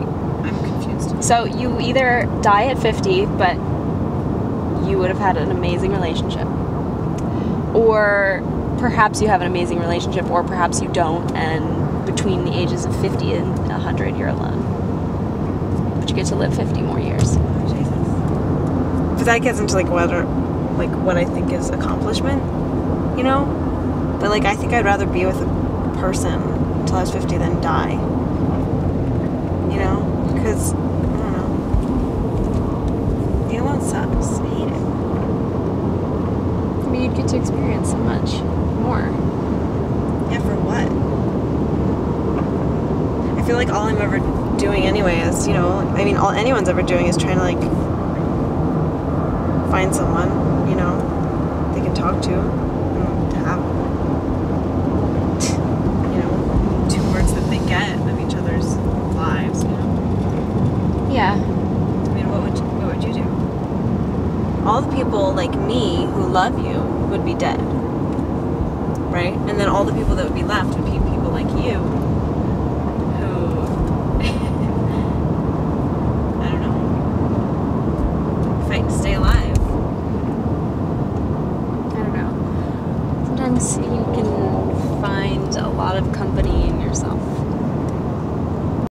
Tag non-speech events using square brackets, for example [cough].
Wait, I'm confused. So you either die at 50, but you would have had an amazing relationship. Or perhaps you have an amazing relationship, or perhaps you don't, and between the ages of 50 and 100, you're alone. But you get to live 50 more years. Jesus. But that gets into like what, are, like what I think is accomplishment, you know. But like I think I'd rather be with a person until I was fifty than die. You know, because I don't know. I hate it. I mean, you'd get to experience so much more. Yeah, for what? I feel like all I'm ever doing anyway is, you know, I mean, all anyone's ever doing is trying to like find someone, you know, they can talk to, and to have, you know, two words that they get of each other's lives. You know, Yeah. I mean, what would you, what would you do? All the people like me who love you would be dead, right? And then all the people that would be left would be people like you, who [laughs] I don't know, fight to stay alive. I don't know. Sometimes you can find a lot of company.